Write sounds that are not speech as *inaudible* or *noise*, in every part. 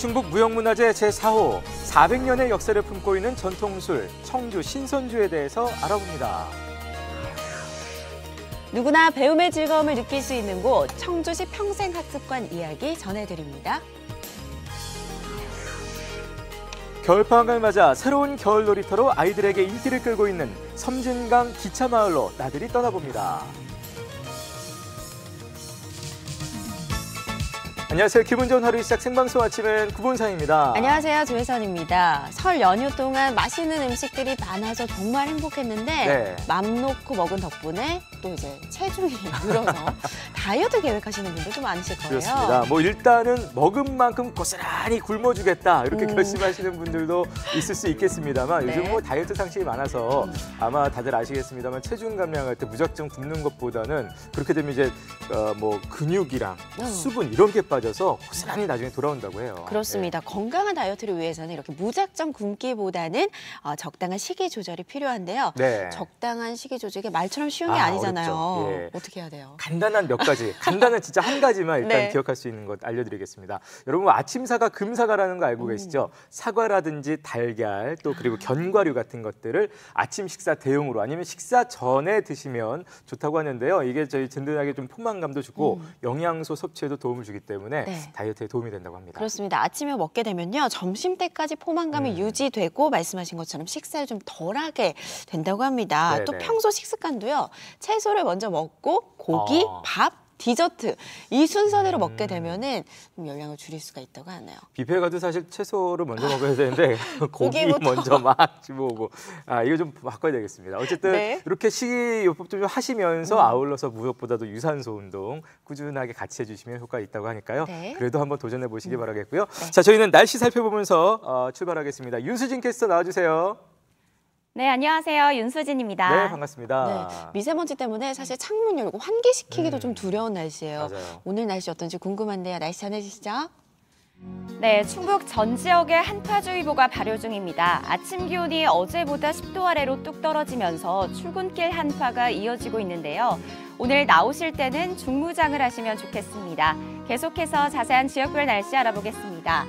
충북 무형문화재 제4호 400년의 역사를 품고 있는 전통술 청주 신선주에 대해서 알아봅니다. 누구나 배움의 즐거움을 느낄 수 있는 곳 청주시 평생학습관 이야기 전해드립니다. 겨울방학을 맞아 새로운 겨울 놀이터로 아이들에게 인기를 끌고 있는 섬진강 기차마을로 나들이 떠나봅니다. 안녕하세요. 기분 좋은 하루 시작 생방송 아침엔 구본상입니다. 안녕하세요. 조혜선입니다. 설 연휴 동안 맛있는 음식들이 많아서 정말 행복했는데 네. 맘 놓고 먹은 덕분에 또 이제 체중이 *laughs* 늘어서 다이어트 계획하시는 분들도 많으실 거예요. 그렇습니다. 뭐 일단은 먹은 만큼 고스란히 굶어주겠다 이렇게 음. 결심하시는 분들도 있을 수 있겠습니다만 네. 요즘 뭐 다이어트 상식이 많아서 음. 아마 다들 아시겠습니다만 체중 감량할 때 무작정 굶는 것보다는 그렇게 되면 이제 어, 뭐 근육이랑 음. 수분 이런 게 빠져 서 고스란히 나중에 돌아온다고 해요. 그렇습니다. 건강한 다이어트를 위해서는 이렇게 무작정 굶기보다는 어, 적당한 식이 조절이 필요한데요. 네. 네. 적당한 식이 조절이 말처럼 쉬운 게 아, 아, 니잖아요. 예. 어떻게 해야 돼요? 간단한 몇 가지, *laughs* 간단한 진짜 한 가지만 일단 네. 기억할 수 있는 것 알려드리겠습니다. 여러분 뭐 아침사가 금사가라는 거 알고 음. 계시죠? 사과라든지 달걀 또 그리고 견과류 같은 것들을 아침 식사 대용으로 아니면 식사 전에 드시면 좋다고 하는데요. 이게 저희 든든하게 좀 포만감도 주고 영양소 섭취에도 도움을 주기 때문에 음. 네. 다이어트에 도움이 된다고 합니다. 그렇습니다. 아침에 먹게 되면요. 점심 때까지 포만감이 음. 유지되고 말씀하신 것처럼 식사를 좀 덜하게 된다고 합니다. 네네. 또 평소 식습관도요. 채소를 먼저 먹고 고기, 어. 밥, 디저트 이 순서대로 음. 먹게 되면은 좀 영양을 줄일 수가 있다고 하네요. 뷔페 가도 사실 채소를 먼저 먹어야 되는데 *laughs* *laughs* 고기. 먼저 막 집어오고 아 이거 좀 바꿔야 되겠습니다. 어쨌든 네. 음. 이렇게 식이요법 좀 하시면서 아울러서 무엇보다도 유산소 운동 꾸준하게 같이 해주시면 효과 있다고 하니까요. 네. 그래도 한번 도전해 보시기 바라겠고요. 자 저희는 날씨 살펴보면서 어, 출발하겠습니다. 윤수진 캐스터 나와주세요. 네, 안녕하세요. 윤수진입니다. 네 반갑습니다. 네, 미세먼지 때문에 사실 창문 열고 환기시키기도 음. 좀 두려운 날씨예요. 맞아요. 오늘 날씨 어떤지 궁금한데요. 날씨 전해주시죠. 네, 충북 전 지역에 한파주의보가 발효 중입니다. 아침 기온이 어제보다 10도 아래로 뚝 떨어지면서 출근길 한파가 이어지고 있는데요. 오늘 나오실 때는 중무장을 하시면 좋겠습니다. 계속해서 자세한 지역별 날씨 알아보겠습니다.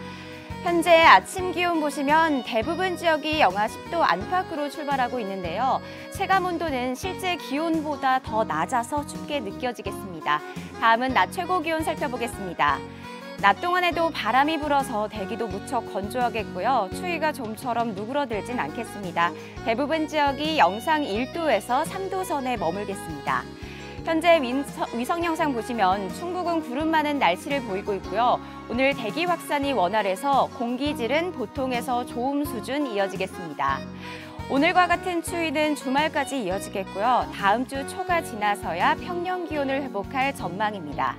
현재 아침 기온 보시면 대부분 지역이 영하 10도 안팎으로 출발하고 있는데요. 체감 온도는 실제 기온보다 더 낮아서 춥게 느껴지겠습니다. 다음은 낮 최고 기온 살펴보겠습니다. 낮 동안에도 바람이 불어서 대기도 무척 건조하겠고요. 추위가 좀처럼 누그러들진 않겠습니다. 대부분 지역이 영상 1도에서 3도 선에 머물겠습니다. 현재 위성 영상 보시면 충북은 구름 많은 날씨를 보이고 있고요. 오늘 대기 확산이 원활해서 공기질은 보통에서 좋음 수준 이어지겠습니다. 오늘과 같은 추위는 주말까지 이어지겠고요. 다음 주 초가 지나서야 평년 기온을 회복할 전망입니다.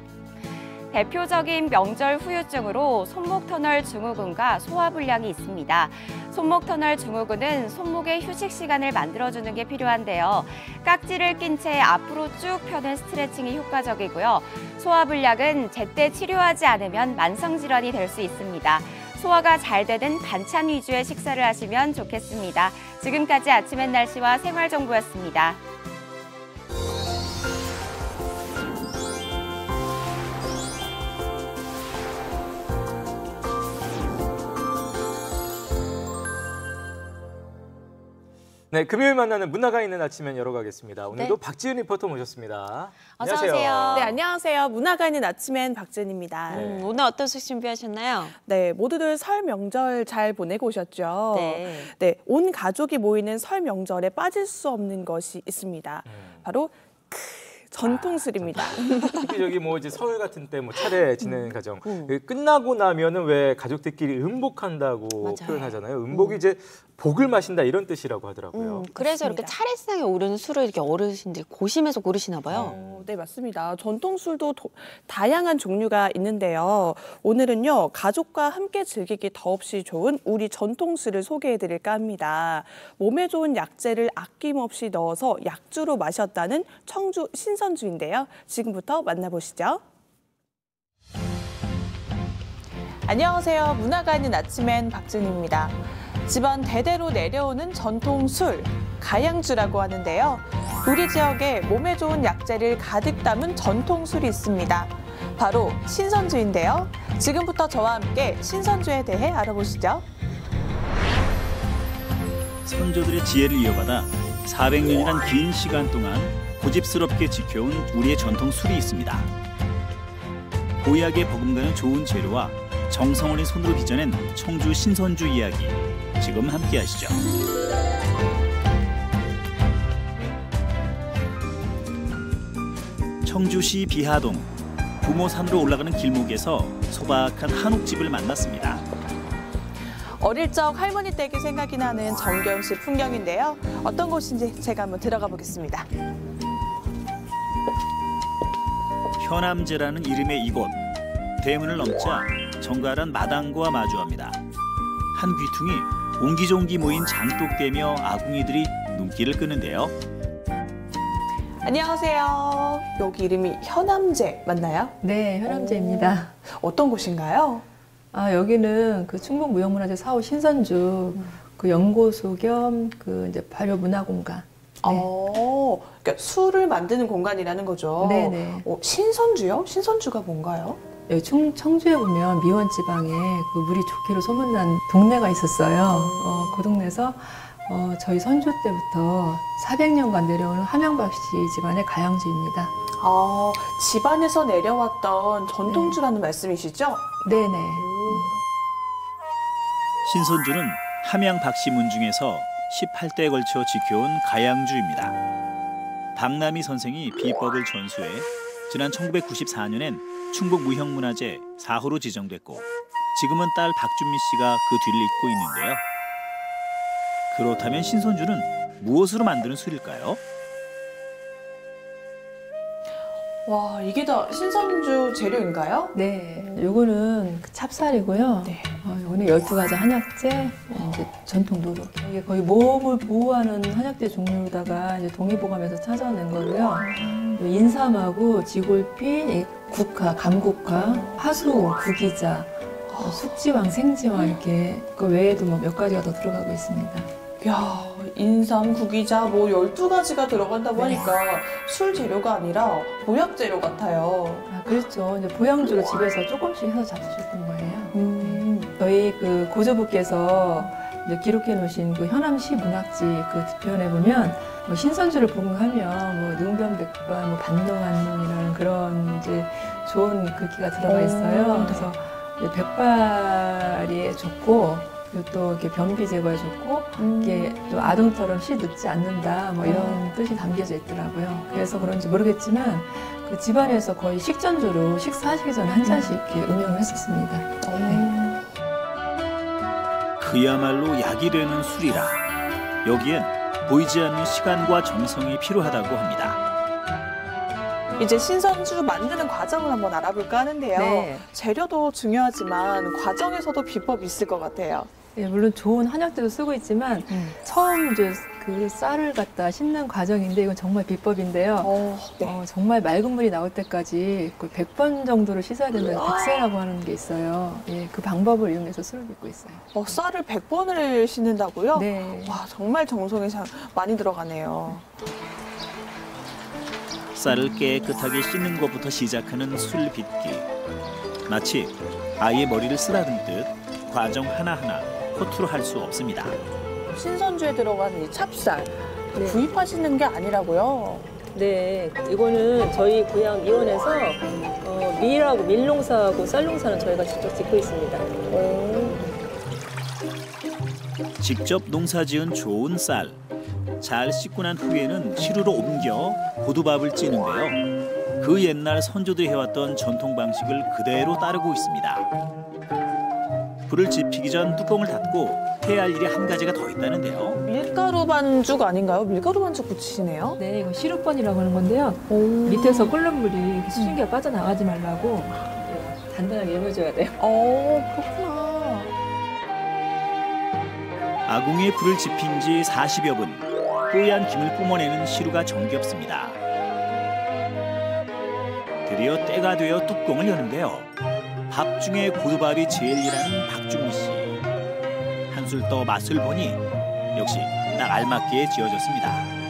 대표적인 명절 후유증으로 손목터널 증후군과 소화불량이 있습니다. 손목터널 증후군은 손목의 휴식 시간을 만들어주는 게 필요한데요. 깍지를 낀 채 앞으로 쭉 펴는 스트레칭이 효과적이고요. 소화불량은 제때 치료하지 않으면 만성질환이 될 수 있습니다. 소화가 잘 되는 반찬 위주의 식사를 하시면 좋겠습니다. 지금까지 아침엔 날씨와 생활정보였습니다. 네 금요일 만나는 문화가 있는 아침엔 열어가겠습니다. 오늘도 네. 박지은 리포터 모셨습니다. 어서 안녕하세요. 오세요. 네, 안녕하세요. 문화가 있는 아침엔 박진입니다. 네. 네. 음, 오늘 어떤 소식 준비하셨나요? 모두들 설 명절 잘 보내고 오셨죠? 네. 네, 온 가족이 모이는 설 명절에 빠질 수 없는 것이 있습니다. 음. 바로 크, 전통술입니다. *laughs* 특히 저기 뭐 이제 설 같은 때 뭐 차례 지내는 가정 음. 그 끝나고 나면은 왜 가족들끼리 음복한다고 맞아요. 표현하잖아요. 음복이 이제 복을 마신다 이런 뜻이라고 하더라고요. 음, 그래서 이렇게 맞습니다. 차례상에 오르는 술을 이렇게 어르신들이 고심해서 고르시나 봐요. 어, 네, 맞습니다. 전통 술도 도- 다양한 종류가 있는데요. 오늘은요, 가족과 함께 즐기기 더없이 좋은 우리 전통 술을 소개해 드릴까 합니다. 몸에 좋은 약재를 아낌없이 넣어서 약주로 마셨다는 청주 신선주인데요. 지금부터 만나보시죠. 안녕하세요. 문화가 있는 아침엔 박진입니다. 집안 대대로 내려오는 전통 술. 가양주라고 하는데요. 우리 지역에 몸에 좋은 약재를 가득 담은 전통 술이 있습니다. 바로 신선주인데요. 지금부터 저와 함께 신선주에 대해 알아보시죠. 선조들의 지혜를 이어받아 400년이란 긴 시간 동안 고집스럽게 지켜온 우리의 전통 술이 있습니다. 보약에 버금가는 좋은 재료와 정성 어린 손으로 빚어낸 청주 신선주 이야기 지금 함께 하시죠. 청주시 비하동 부모 산으로 올라가는 길목에서 소박한 한옥집을 만났습니다. 어릴 적 할머니 댁이 생각이 나는 정겨운 시 풍경인데요. 어떤 곳인지 제가 한번 들어가 보겠습니다. 현암제라는 이름의 이곳 대문을 넘자 정갈한 마당과 마주합니다. 한 귀퉁이 옹기종기 모인 장독대며 아궁이들이 눈길을 끄는데요. 안녕하세요. 여기 이름이 현암제 맞나요? 네, 현암제입니다. 어떤 곳인가요? 아, 여기는 그 충북 무형문화재 사호 신선주 그 연구소 겸 그 이제 발효 문화 공간. 네. 어, 그러니까 술을 만드는 공간이라는 거죠. 네네. 어, 신선주요? 신선주가 뭔가요? 여기 충, 청주에 보면 미원 지방에 그 물이 좋기로 소문난 동네가 있었어요. 어, 그 동네에서 어, 저희 선조 때부터 400년간 내려오는 함양박 씨 집안의 가양주입니다. 아, 집안에서 내려왔던 전통주라는 말씀이시죠? 네네. 신선주는 함양 박씨 문 중에서 18대에 걸쳐 지켜온 가양주입니다. 박남희 선생이 비법을 전수해 지난 1994년엔 충북 무형문화재 4호로 지정됐고 지금은 딸 박준미 씨가 그 뒤를 잇고 있는데요. 그렇다면 신선주는 무엇으로 만드는 술일까요? 와, 이게 다 신선주 재료인가요? 네. 요거는 그 찹쌀이고요. 네. 어, 이거는 12가지 한약재, 이제 전통 노루. 이게 거의 몸을 보호하는 한약재 종류로다가 이제 동의보감에서 찾아낸 거고요. 요 인삼하고 지골피, 이 국화, 감국화, 하수, 구기자, 어, 숙지왕, 생지왕 이렇게 그 외에도 뭐 몇 가지가 더 들어가고 있습니다. 야, 인삼, 구기자 뭐 12가지가 들어간다고 네. 하니까 술 재료가 아니라 보약 재료 같아요. 아, 그렇죠. 이제 보양주로 집에서 조금씩 해서 잡수셨던 거예요. 음. 저희 그 고조부께서 이제 기록해 놓으신 그 현암시 문학지 그 뒤편에 보면 뭐 신선주를 복용하면 뭐 능변백반, 뭐 반동한론이라는 그런 이제 좋은 글귀가 들어가 있어요. 오, 네. 그래서 백발이 좋고 그리고 또 이렇게 변비 제거에 좋고 이게 또 아동처럼 시 늙지 않는다 뭐 이런 뜻이 담겨져 있더라고요. 그래서 그런지 모르겠지만 그 집안에서 거의 식전주로 식사하시기 전에 한 잔씩 이렇게 응용을 했었습니다. 네. 그야말로 약이 되는 술이라 여기엔 보이지 않는 시간과 정성이 필요하다고 합니다. 이제 신선주 만드는 과정을 한번 알아볼까 하는데요. 네. 재료도 중요하지만 과정에서도 비법이 있을 것 같아요. 예, 물론 좋은 한약재도 쓰고 있지만 처음 이제 그 쌀을 갖다 씻는 과정인데 이건 정말 비법인데요. 어, 네. 어, 정말 맑은 물이 나올 때까지 그 100번 정도를 씻어야 된다는 백세라고 하는 게 있어요. 예, 그 방법을 이용해서 술을 빚고 있어요. 어, 쌀을 100번을 씻는다고요? 네. 와, 정말 정성이 참 많이 들어가네요. 쌀을 깨끗하게 씻는 것부터 시작하는 술 빚기. 마치 아이의 머리를 쓰다듬 듯 과정 하나하나 허투루 할 수 없습니다. 신선주에 들어가는 이 찹쌀 네. 구입하시는 게 아니라고요? 네, 이거는 저희 고향 미원에서 어, 밀하고 밀농사하고 쌀농사는 저희가 직접 짓고 있습니다. 직접 농사지은 좋은 쌀. 잘 씻고 난 후에는 시루로 옮겨 고두밥을 찌는데요. 그 옛날 선조들이 해왔던 전통 방식을 그대로 따르고 있습니다. 불을 지피기 전 뚜껑을 닫고 해야 할 일이 한 가지가 더 있다는데요. 밀가루 반죽 아닌가요? 밀가루 반죽 붙이시네요? 네, 이거 시루번이라고 하는 건데요. 밑에서 끓는 물이 수증기가 빠져나가지 말라고 네, 단단하게 열어줘야 돼요. 어, 그렇구나. 아궁이에 불을 지핀 지 40여 분. 뽀얀 김을 뿜어내는 시루가 정겹습니다. 드디어 때가 되어 뚜껑을 여는데요. 밥 중에 고두밥이 제일이라는 박준미 씨. 한술 떠 맛을 보니 역시 딱 알맞게 지어졌습니다.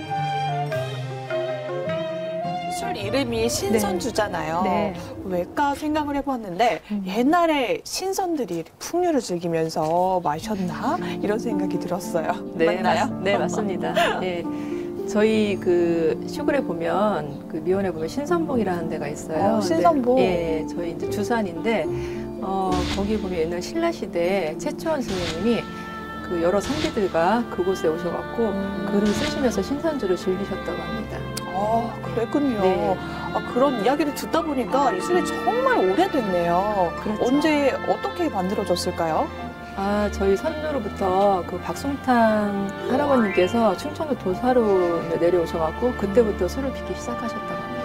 술 이름이 신선주잖아요. 네. 왜까 생각을 해봤는데 옛날에 신선들이 풍류를 즐기면서 마셨나 이런 생각이 들었어요. 맞나요? 맞, 네, 맞습니다. 예. 저희 그 시골에 보면 그 미원에 보면 신선봉이라는 데가 있어요. 어, 신선봉. 네, 예, 저희 이제 주산인데 어, 거기 보면 옛날 신라 시대 최초원 스님이 그 여러 선비들과 그곳에 오셔갖고 음. 글을 쓰시면서 신선주를 즐기셨다고 합니다. 아, 그랬군요. 네. 아, 그런 이야기를 듣다 보니까 이 술이 정말 오래됐네요. 그렇죠. 언제 어떻게 만들어졌을까요? 아, 저희 선조로부터 그 박송탕 할아버님께서 충청도 도사로 내려오셔갖고 그때부터 술을 빚기 시작하셨다고 합니다.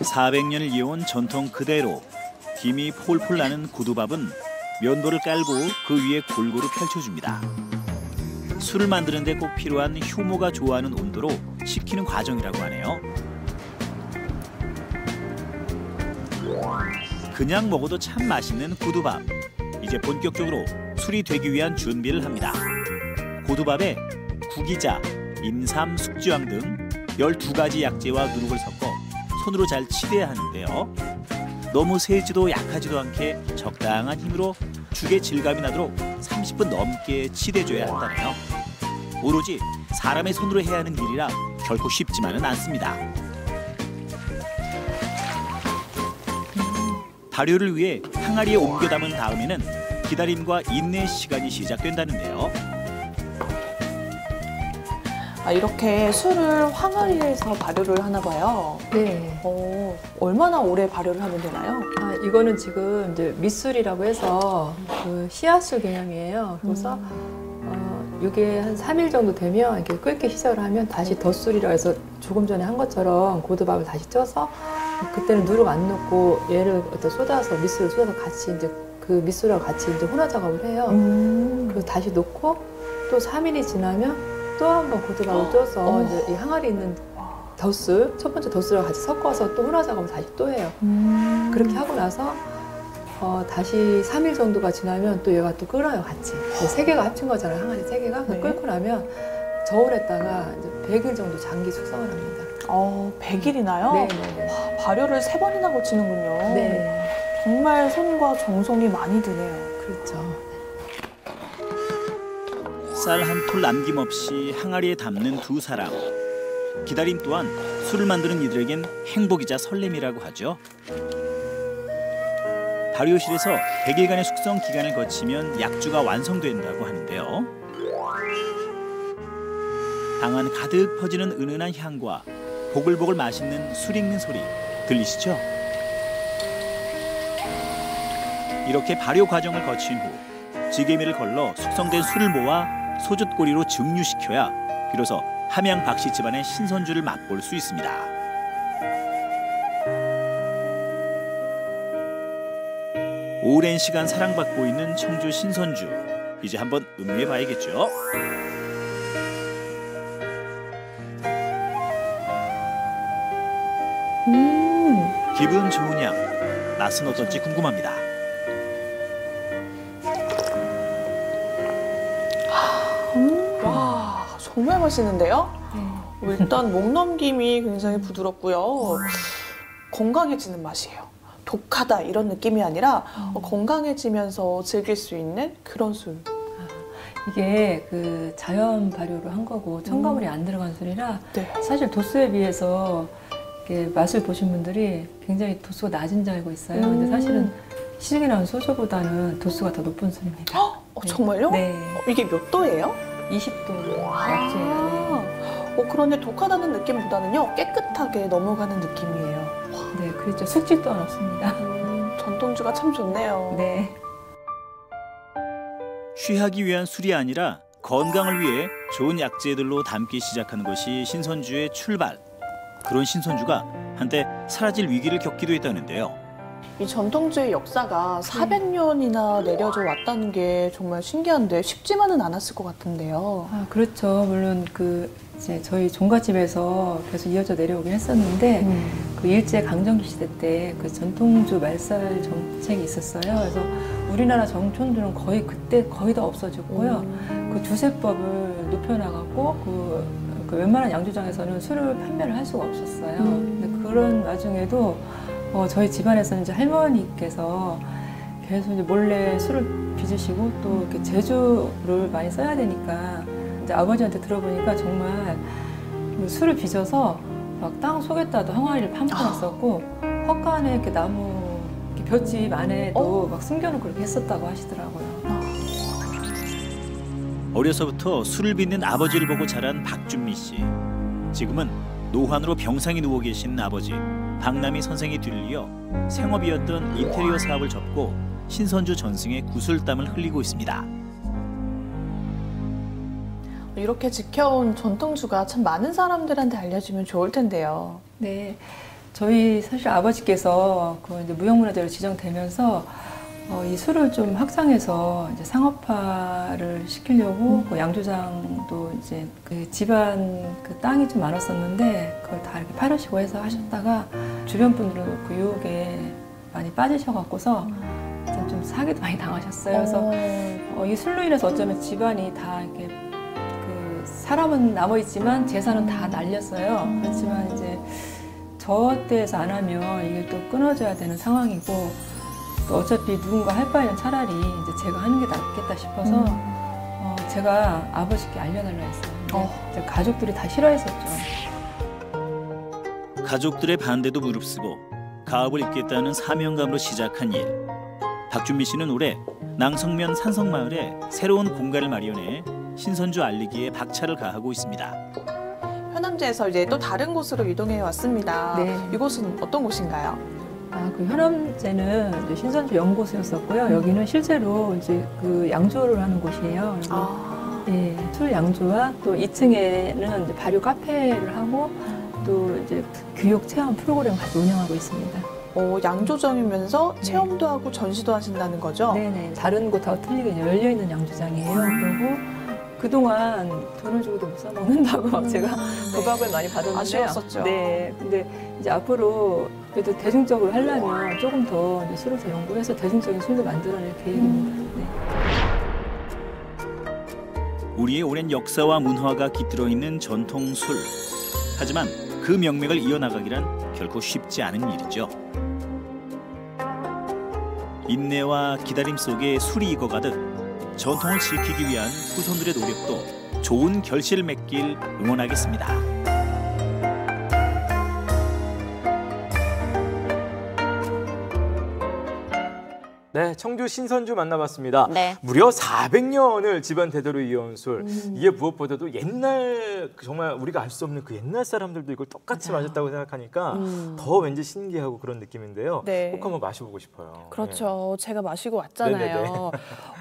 400년을 이어온 전통 그대로 김이 폴폴 나는 구두밥은 면도를 깔고 그 위에 골고루 펼쳐줍니다. 술을 만드는 데 꼭 필요한 효모가 좋아하는 온도로 식히는 과정이라고 하네요. 그냥 먹어도 참 맛있는 구두밥. 이제 본격적으로 술이 되기 위한 준비를 합니다. 고두밥에 구기자, 임삼, 숙지황 등 12가지 약재와 누룩을 섞어 손으로 잘 치대야 하는데요. 너무 세지도 약하지도 않게 적당한 힘으로 죽의 질감이 나도록 30분 넘게 치대줘야 한다네요. 오로지 사람의 손으로 해야 하는 일이라 결코 쉽지만은 않습니다. 발효를 위해 항아리에 옮겨 담은 다음에는 기다림과 인내 시간이 시작된다는데요. 아, 이렇게 술을 항아리에서 발효를 하나 봐요. 네. 어, 얼마나 오래 발효를 하면 되나요? 아, 이거는 지금 이제 밑술이라고 해서 그 씨앗술 개념이에요. 그래서 어, 이게 한 3일 정도 되면 이렇게 끓기 시작을 하면 다시 덧술이라고 해서 조금 전에 한 것처럼 고두밥을 다시 쪄서 그때는 누룩 안 넣고 얘를 어떤 쏟아서 밑술을 쏟아서 같이 이제 그 밑술하고 같이 이제 혼화 작업을 해요. 음. 그리고 다시 놓고 또 3일이 지나면 또 한번 고두밥을 쪄서 어. 이제 이 항아리 있는 덧술 첫 번째 덧술하고 같이 섞어서 또 혼화 작업을 다시 또 해요. 음. 그렇게 하고 나서 어, 다시 3일 정도가 지나면 또 얘가 또 끓어요 같이 이제 세 개가 합친 거잖아요 항아리 세 개가 네. 끓고 나면 저울에다가 이제 100일 정도 장기 숙성을 합니다. 어, 100일이나요? 네네네. 발효를 세 번이나 거치는군요. 네, 정말 손과 정성이 많이 드네요. 그렇죠. 쌀 한 톨 남김없이 항아리에 담는 두 사람. 기다림 또한 술을 만드는 이들에겐 행복이자 설렘이라고 하죠. 발효실에서 100일간의 숙성 기간을 거치면 약주가 완성된다고 하는데요. 방안 가득 퍼지는 은은한 향과 보글보글 맛있는 술 익는 소리 들리시죠? 이렇게 발효 과정을 거친 후 지게미를 걸러 숙성된 술을 모아 소주꼬리로 증류시켜야 비로소 함양 박씨 집안의 신선주를 맛볼 수 있습니다. 오랜 시간 사랑받고 있는 청주 신선주 이제 한번 음미해 봐야겠죠. 기분 좋은 향 맛은 어떨지 궁금합니다. 와, 정말 맛있는데요? 어, 일단 *laughs* 목 넘김이 굉장히 부드럽고요. 건강해지는 맛이에요. 독하다 이런 느낌이 아니라 어, 건강해지면서 즐길 수 있는 그런 술. 이게 그 자연 발효를 한 거고 첨가물이 안 들어간 술이라 네. 사실 도수에 비해서 맛을 보신 분들이 굉장히 도수가 낮은 줄 알고 있어요. 근데 음. 사실은 시중에 나온 소주보다는 도수가 더 높은 술입니다. 어, 정말요? 네, 어, 이게 몇 도예요? 20도 약재예요. 어, 그런데 독하다는 느낌보다는요 깨끗하게 넘어가는 느낌이에요. 네. 네, 그렇죠. 숙질 또한 없습니다. 음, 전통주가 참 좋네요. 네. 취하기 위한 술이 아니라 건강을 위해 좋은 약재들로 담기 시작한 것이 신선주의 출발. 그런 신선주가 한때 사라질 위기를 겪기도 했다는데요. 이 전통주의 역사가 400년이나 내려져 왔다는 게 정말 신기한데 쉽지만은 않았을 것 같은데요. 아, 그렇죠. 물론 그 이제 저희 종갓집에서 계속 이어져 내려오긴 했었는데 그 일제 강점기 시대 때 그 전통주 말살 정책이 있었어요. 그래서 우리나라 정촌주는 거의 그때 거의 다 없어졌고요. 그 주세법을 높여나갔고 그, 그 웬만한 양조장에서는 술을 판매를 할 수가 없었어요. 근데 그런 와중에도 어, 저희 집안에서는 이제 할머니께서 계속 이제 몰래 술을 빚으시고 또 이렇게 제주를 많이 써야 되니까 이제 아버지한테 들어보니까 정말 그 술을 빚어서 막 땅 속에다도 항아리를 파묻어놨었고 헛간에 이렇게 나무 이렇게 볏집 안에도 막 숨겨놓고 그렇게 했었다고 하시더라고요. 어려서부터 술을 빚는 아버지를 보고 자란 박준미 씨. 지금은 노환으로 병상에 누워 계신 아버지 박남희 선생이 뒤를이어 생업이었던 인테리어 사업을 접고 신선주 전승의 구슬땀을 흘리고 있습니다. 이렇게 지켜온 전통주가 참 많은 사람들한테 알려지면 좋을 텐데요. 네, 저희 사실 아버지께서 그 이제 무형문화재로 지정되면서 어, 이 술을 좀 확장해서 이제 상업화를 시키려고 그 양조장도 이제 그 집안 그 땅이 좀 많았었는데 그걸 다 이렇게 팔으시고 해서 하셨다가 주변 분들은 그 유혹에 많이 빠지셔갖고서 좀, 좀 사기도 많이 당하셨어요. 그래서 어, 이 술로 인해서 어쩌면 집안이 다 이렇게 그 사람은 남아 있지만 재산은 다 날렸어요. 그렇지만 이제 저 때에서 안 하면 이게 또 끊어져야 되는 상황이고 또 어차피 누군가 할 바에는 차라리 이제 제가 하는 게 낫겠다 싶어서 어, 제가 아버지께 알려달라 했어요. 이제 가족들이 다 싫어했었죠. 가족들의 반대도 무릅쓰고 가업을 잇겠다는 사명감으로 시작한 일. 박준미 씨는 올해 낭성면 산성마을에 새로운 공간을 마련해 신선주 알리기에 박차를 가하고 있습니다. 현암제에서 이제 또 다른 곳으로 이동해 왔습니다. 네. 이곳은 어떤 곳인가요? 아, 그 현암제는 이제 신선주 연구소였었고요. 여기는 실제로 이제 그 양조를 하는 곳이에요. 아, 예, 술 양조와 또 2층에는 이제 발효 카페를 하고 또 이제 교육 체험 프로그램을 같이 운영하고 있습니다. 어, 양조장이면서 체험도 하고 전시도 하신다는 거죠? 네네. 다른 곳하고 틀리게 이제 열려 있는 양조장이에요. 그리고 그동안 돈을 주고도 못 사 먹는다고 막 제가 도박을 많이 받았는데요. 아쉬웠었죠. 네. 근데 이제 앞으로 그래도 대중적으로 하려면 조금 더더 연구해서 대중적인 술도 만들어낼 계획입니다. 네. 우리의 오랜 역사와 문화가 깃들어 있는 전통 술. 하지만 그 명맥을 이어나가기란 결코 쉽지 않은 일이죠. 인내와 기다림 속에 술이 익어가듯 전통을 지키기 위한 후손들의 노력도 좋은 결실을 맺길 응원하겠습니다. 네, 청주 신선주 만나봤습니다. 네. 무려 400년을 집안 대대로 이어온 술. 이게 무엇보다도 옛날 그 정말 우리가 알 수 없는 그 옛날 사람들도 이걸 똑같이 마셨다고 생각하니까 더 왠지 신기하고 그런 느낌인데요. 네. 꼭 한번 마셔보고 싶어요. 그렇죠. 제가 마시고 왔잖아요. 네네네.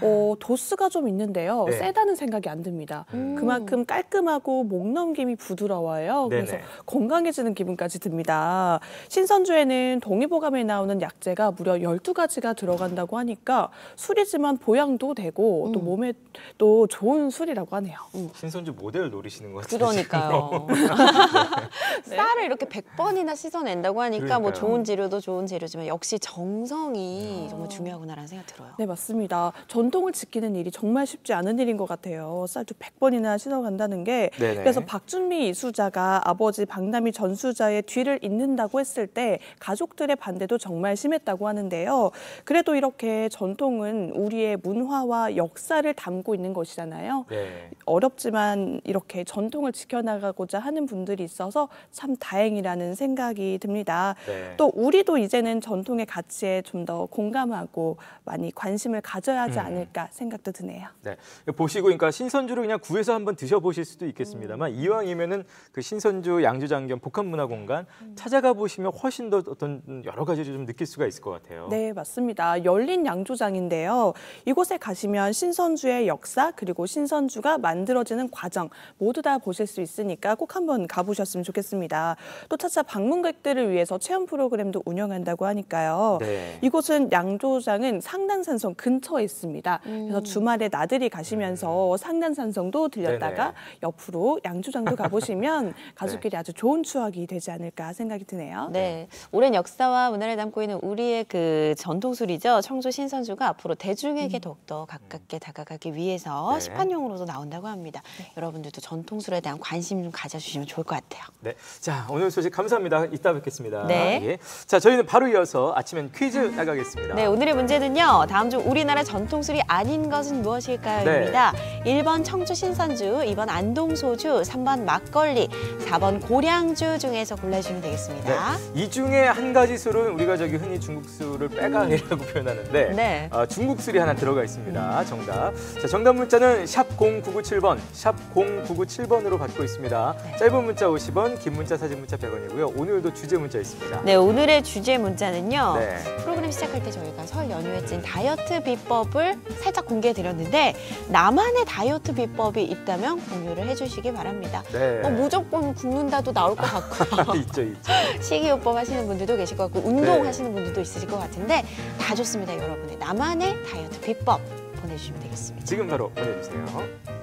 어, 도수가 좀 있는데요. 네. 세다는 생각이 안 듭니다. 그만큼 깔끔하고 목 넘김이 부드러워요. 네네. 그래서 건강해지는 기분까지 듭니다. 신선주에는 동의보감에 나오는 약재가 무려 12가지가 들어간다고 하니까 술이지만 보양도 되고 또 몸에 또 좋은 술이라고 하네요. 네. 신선주 모델 노리시는 것 같아요. 그러니까요. *laughs* 쌀을 이렇게 100번이나 씻어낸다고 하니까 뭐 그러니까요. 좋은 재료도 좋은 재료지만 역시 정성이 정말 중요하구나라는 생각이 들어요. 네, 맞습니다. 전통을 지키는 일이 정말 쉽지 않은 일인 것 같아요. 쌀도 100번이나 씻어간다는 게. 네네. 그래서 박준미 이수자가 아버지 박남희 전수자의 뒤를 잇는다고 했을 때 가족들의 반대도 정말 심했다고 하는데요. 그래도 이렇게 전통은 우리의 문화와 역사를 담고 있는 것이잖아요. 네. 어렵지만 이렇게 전통을 지켜나가고자 하는 분들이 있어서 참 다행이라는 생각이 듭니다. 네. 또 우리도 이제는 전통의 가치에 좀 더 공감하고 많이 관심을 가져야 하지 음. 않을까 생각도 드네요. 네. 보시고 그러니까 신선주를 그냥 구해서 한번 드셔보실 수도 있겠습니다만 이왕이면은 그 신선주 양주장경 복합문화공간 찾아가 보시면 훨씬 더 어떤 여러 가지를 좀 느낄 수가 있을 것 같아요. 네, 맞습니다. 열린 양조장인데요. 이곳에 가시면 신선주의 역사 그리고 신선주가 만들어지는 과정 모두 다 보실 수 있으니까 꼭 한번 가보셨으면 좋겠습니다. 또 차차 방문객들을 위해서 체험 프로그램도 운영한다고 하니까요. 네. 이곳은 양조장은 상단산성 근처에 있습니다. 그래서 주말에 나들이 가시면서 상단산성도 들렸다가 네네. 옆으로 양조장도 가보시면 *laughs* 가족끼리 아주 좋은 추억이 되지 않을까 생각이 드네요. 네, 오랜 역사와 문화를 담고 있는 우리의 그 전통술이죠. 청주 신선주가 앞으로 대중에게 더욱더 가깝게 다가가기 위해서 네. 시판용으로도 나온다고 합니다. 여러분들도 전통술에 대한 관심 좀 가져주시면 좋을 것 같아요. 네. 자, 오늘 소식 감사합니다. 이따 뵙겠습니다. 네. 예. 자, 저희는 바로 이어서 아침엔 퀴즈 나가겠습니다. 네, 오늘의 문제는요. 다음 중 우리나라 전통술이 아닌 것은 무엇일까요?입니다. 네. 1번 청주 신선주, 2번 안동 소주, 3번 막걸리, 4번 고량주 중에서 골라주시면 되겠습니다. 네. 이 중에 한 가지 술은 우리가 저기 흔히 중국 술을 빼가리라고 표현하는 데 네. 어, 중국 술이 하나 들어가 있습니다. 정답. 자, 정답 문자는 샵 0997번, 샵 0997번으로 받고 있습니다. 네. 짧은 문자 50원, 긴 문자 사진 문자 100원이고요. 오늘도 주제 문자 있습니다. 네, 오늘의 주제 문자는요. 네. 프로그램 시작할 때 저희가 설 연휴에 찐 다이어트 비법을 살짝 공개해 드렸는데 나만의 다이어트 비법이 있다면 공유를 해 주시기 바랍니다. 네. 어, 무조건 굶는다도 나올 것 같고요. *laughs* 있죠, 있죠. 식이요법 하시는 분들도 계실 것 같고 운동 하시는 분들도 있으실 것 같은데 다 좋습니다, 여러분의 나만의 다이어트 비법 보내주시면 되겠습니다. 지금 바로 보내주세요.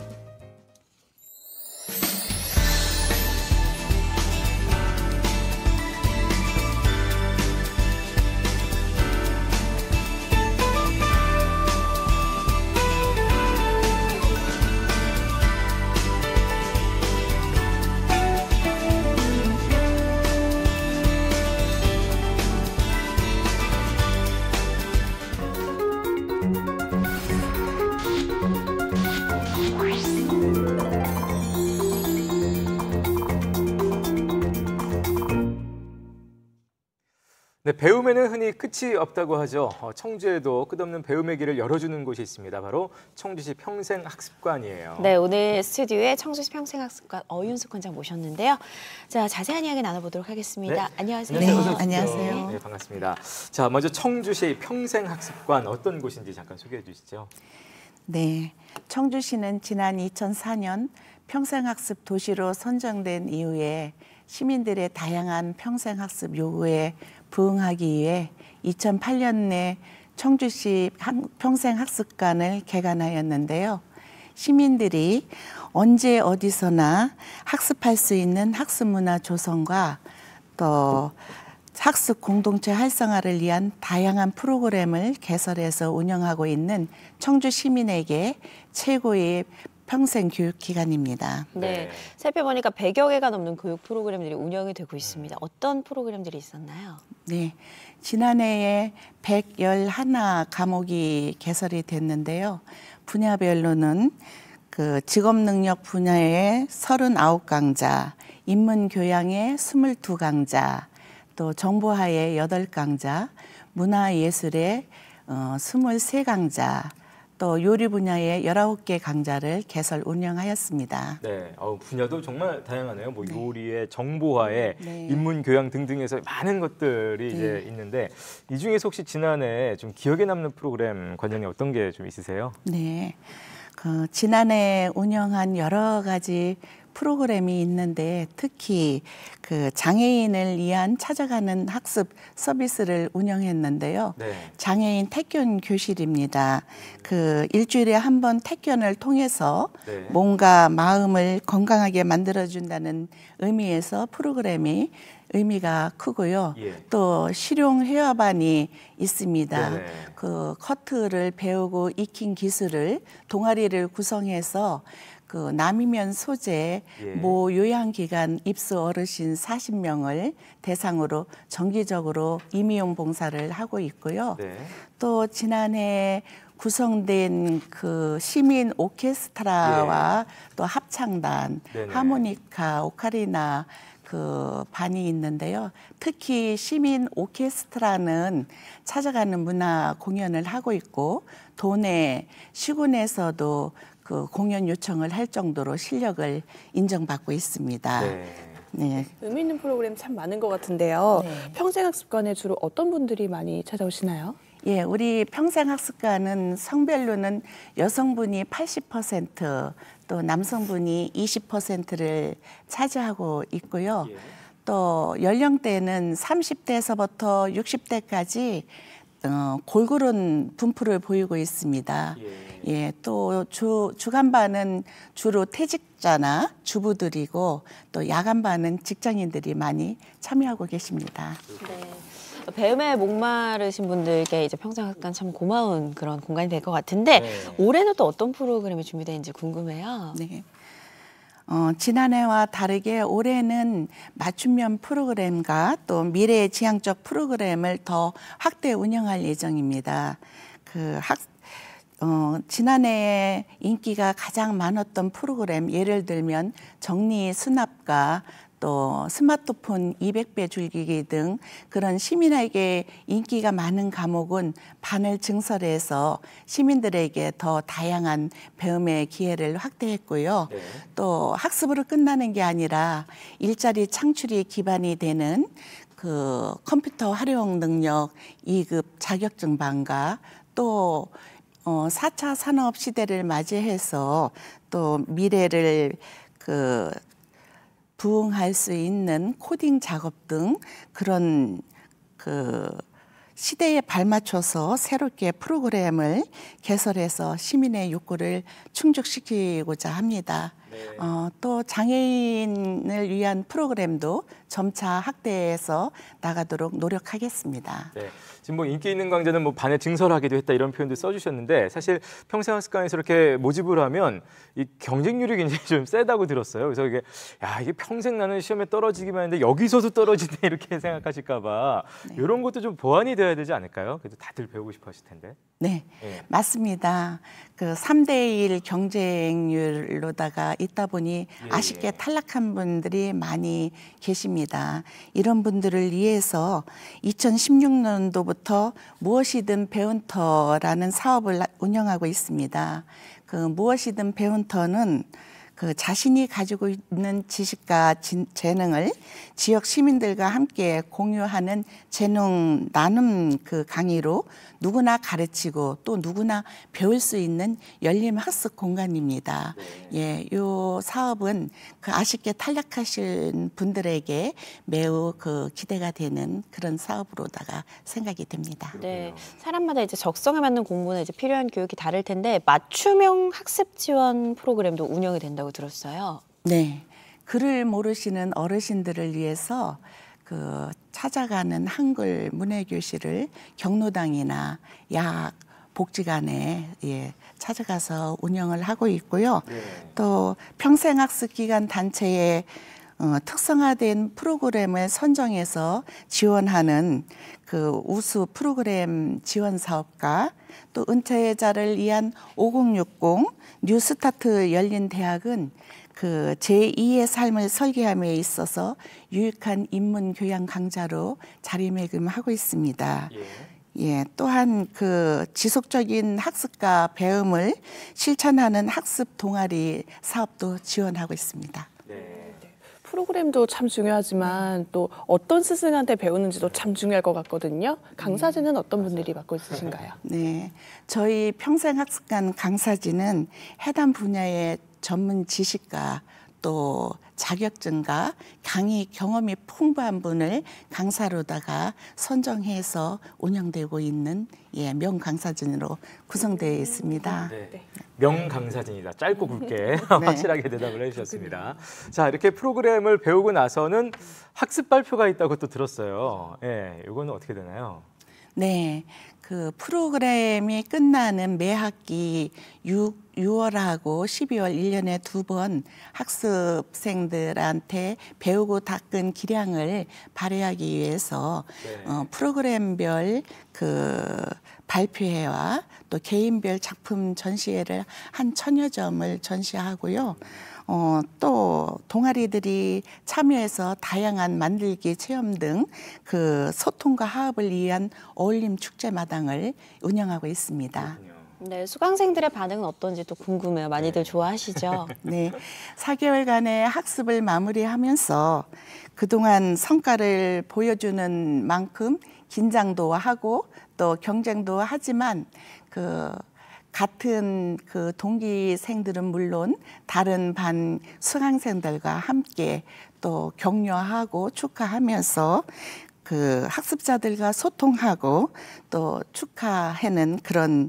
끝이 없다고 하죠. 어, 청주에도 끝없는 배움의 길을 열어주는 곳이 있습니다. 바로 청주시 평생학습관이에요. 네, 오늘 스튜디오에 청주시 평생학습관 어윤숙 원장 모셨는데요. 자, 자세한 이야기 나눠보도록 하겠습니다. 네. 안녕하세요. 안녕하세요. 네. 안녕하세요. 네, 반갑습니다. 자, 먼저 청주시 평생학습관 어떤 곳인지 잠깐 소개해 주시죠. 네, 청주시는 지난 2004년 평생학습 도시로 선정된 이후에 시민들의 다양한 평생학습 요구에 부응하기 위해 2008년에 청주시 학- 평생학습관을 개관하였는데요. 시민들이 언제 어디서나 학습할 수 있는 학습 문화 조성과 또 학습 공동체 활성화를 위한 다양한 프로그램을 개설해서 운영하고 있는 청주 시민에게 최고의 평생 교육 기관입니다. 네, 네. 살펴보니까 100여 개가 넘는 교육 프로그램들이 운영이 되고 있습니다. 어떤 프로그램들이 있었나요? 네. 지난해에 111 과목이 개설이 됐는데요. 분야별로는 그 직업 능력 분야의 39강자, 인문 교양의 22강자, 또 정보화의 8강자, 문화예술의 어, 23강자, 또 요리 분야의 19개 강좌를 개설 운영하였습니다. 네, 어, 분야도 정말 다양하네요. 뭐 요리에 정보화에 네. 인문 교양 등등해서 많은 것들이 이제 있는데 이 중에서 혹시 지난해 좀 기억에 남는 프로그램 관련이 어떤 게 좀 있으세요? 네. 그 지난해 운영한 여러 가지 프로그램이 있는데 특히 그 장애인을 위한 찾아가는 학습 서비스를 운영했는데요. 네. 장애인 택견 교실입니다. 그 일주일에 한 번 택견을 통해서 네. 몸과 마음을 건강하게 만들어준다는 의미에서 프로그램이 의미가 크고요. 예. 또 실용 헤어반이 있습니다. 네네. 그 커트를 배우고 익힌 기술을 동아리를 구성해서 그 남이면 소재 예. 모 요양기관 입소 어르신 40명을 대상으로 정기적으로 임의용 봉사를 하고 있고요. 네. 또 지난해 구성된 그 시민 오케스트라와 또 합창단, 예. 네네. 하모니카, 오카리나 그 반이 있는데요. 특히 시민 오케스트라는 찾아가는 문화 공연을 하고 있고 도내 시군에서도 그 공연 요청을 할 정도로 실력을 인정받고 있습니다. 네. 네. 의미 있는 프로그램 참 많은 것 같은데요. 네. 평생학습관에 주로 어떤 분들이 많이 찾아오시나요? 예, 우리 평생학습관은 성별로는 여성분이 80%, 또 남성분이 20%를 차지하고 있고요. 예. 또 연령대는 30대에서부터 60대까지 어, 골고루 분포를 보이고 있습니다. 예. 예, 또 주, 주간반은 주로 퇴직자나 주부들이고 또 야간반은 직장인들이 많이 참여하고 계십니다. 네. 배움에 목마르신 분들께 이제 평생학관 참 고마운 그런 공간이 될 것 같은데 네. 올해는 또 어떤 프로그램이 준비되는지 궁금해요. 네. 어, 지난해와 다르게 올해는 맞춤형 프로그램과 또 미래 지향적 프로그램을 더 확대 운영할 예정입니다. 그 학, 어, 지난해에 인기가 가장 많았던 프로그램 예를 들면 정리 수납과 또 스마트폰 200배 줄기기 등 그런 시민에게 인기가 많은 과목은 반을 증설해서 시민들에게 더 다양한 배움의 기회를 확대했고요. 네. 또 학습으로 끝나는 게 아니라 일자리 창출이 기반이 되는 그 컴퓨터 활용 능력 2급 자격증 반가 또 어, 4차 산업 시대를 맞이해서 또 미래를 그 부응할 수 있는 코딩 작업 등 그런 그 시대에 발맞춰서 새롭게 프로그램을 개설해서 시민의 욕구를 충족시키고자 합니다. 어, 또 장애인을 위한 프로그램도 점차 확대해서 나가도록 노력하겠습니다. 네. 지금 뭐 인기 있는 강좌는 뭐 반에 증설하기도 했다 이런 표현도 써주셨는데 사실 평생학습관에서 이렇게 모집을 하면 이 경쟁률이 굉장히 *laughs* 좀 세다고 들었어요. 그래서 이게 야 이게 평생 나는 시험에 떨어지기만 했는데 여기서도 떨어지네 *laughs* 이렇게 생각하실까봐 이런 것도 좀 보완이 돼야 되지 않을까요? 그래도 다들 배우고 싶어 하실 텐데. 네, 예. 맞습니다. 그 3대1 경쟁률로다가 있다 보니 예, 아쉽게 예. 탈락한 분들이 많이 계십니다. 이런 분들을 위해서 2016년도부터 무엇이든 배운터라는 사업을 운영하고 있습니다. 그 무엇이든 배운터는 그 자신이 가지고 있는 지식과 진- 재능을 지역 시민들과 함께 공유하는 재능 나눔 그 강의로 누구나 가르치고 또 누구나 배울 수 있는 열린 학습 공간입니다. 예, 요 사업은 그 아쉽게 탈락하신 분들에게 매우 그 기대가 되는 그런 사업으로다가 생각이 됩니다. 네, 사람마다 이제 적성에 맞는 공부는 이제 필요한 교육이 다를 텐데 맞춤형 학습 지원 프로그램도 운영이 된다고 들었어요. 네. 글을 모르시는 어르신들을 위해서 그 찾아가는 한글 문해 교실을 경로당이나 약 복지관에 예, 찾아가서 운영을 하고 있고요. 또 평생학습 기관 단체의 어, 특성화된 프로그램을 선정해서 지원하는 그 우수 프로그램 지원 사업과 또 은퇴자를 위한 5060 뉴스타트 열린 대학은 그 제2의 삶을 설계함에 있어서 유익한 인문 교양 강좌로 자리매김하고 있습니다. 예, 또한 그 지속적인 학습과 배움을 실천하는 학습 동아리 사업도 지원하고 있습니다. 프로그램도 참 중요하지만 또 어떤 스승한테 배우는지도 참 중요할 것 같거든요. 강사진은 어떤 분들이 맡고 있으신가요? *laughs* 네, 저희 평생학습관 강사진은 해당 분야의 전문 지식과 또 자격증과 강의 경험이 풍부한 분을 강사로다가 선정해서 운영되고 있는 예, 명 강사진으로 구성되어 있습니다. 네. 명강사진이다. 짧고 굵게 *laughs* 확실하게 대답을 해주셨습니다. 자 이렇게 프로그램을 배우고 나서는 학습 발표가 있다고 또 들었어요. 예, 이거는 어떻게 되나요? 네, 그 프로그램이 끝나는 매 학기 6, 6월하고 12월 1년에 두 번 학습생들한테 배우고 닦은 기량을 발휘하기 위해서 네. 어, 프로그램별 그 발표회와 또 개인별 작품 전시회를 한 천여 점을 전시하고요. 어, 또 동아리들이 참여해서 다양한 만들기 체험 등 그 소통과 화합을 위한 어울림 축제 마당을 운영하고 있습니다. 네, 수강생들의 반응은 어떤지 또 궁금해요. 많이들 좋아하시죠? *laughs* 네, 4개월간의 학습을 마무리하면서 그동안 성과를 보여주는 만큼 긴장도 하고 또 경쟁도 하지만 그 같은 그 동기생들은 물론 다른 반 수강생들과 함께 또 격려하고 축하하면서 그 학습자들과 소통하고 또 축하하는 그런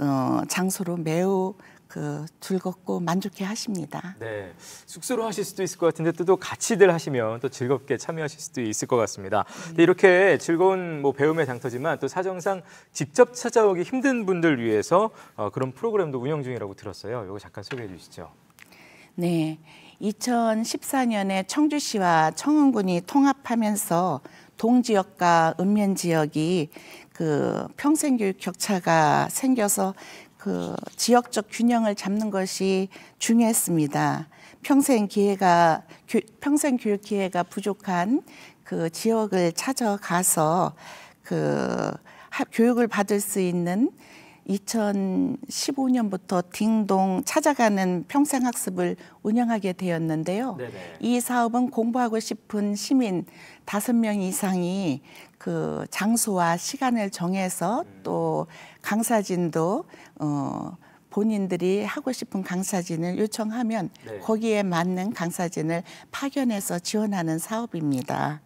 어, 장소로 매우 그 즐겁고 만족해 하십니다. 네, 숙소로 하실 수도 있을 것 같은데 또, 또 같이들 하시면 또 즐겁게 참여하실 수도 있을 것 같습니다. 근데 이렇게 즐거운 뭐 배움의 장터지만 또 사정상 직접 찾아오기 힘든 분들 위해서 어, 그런 프로그램도 운영 중이라고 들었어요. 이거 잠깐 소개해 주시죠. 네. 2014년에 청주시와 청운군이 통합하면서 동지역과 읍면 지역이 그 평생교육 격차가 생겨서 그 지역적 균형을 잡는 것이 중요했습니다. 평생 기회가 교, 평생 교육 기회가 부족한 그 지역을 찾아가서 그 하, 교육을 받을 수 있는 2015년부터 딩동 찾아가는 평생학습을 운영하게 되었는데요. 네네. 이 사업은 공부하고 싶은 시민 다섯 명 이상이 그 장소와 시간을 정해서 또 강사진도 어 본인들이 하고 싶은 강사진을 요청하면 네. 거기에 맞는 강사진을 파견해서 지원하는 사업입니다.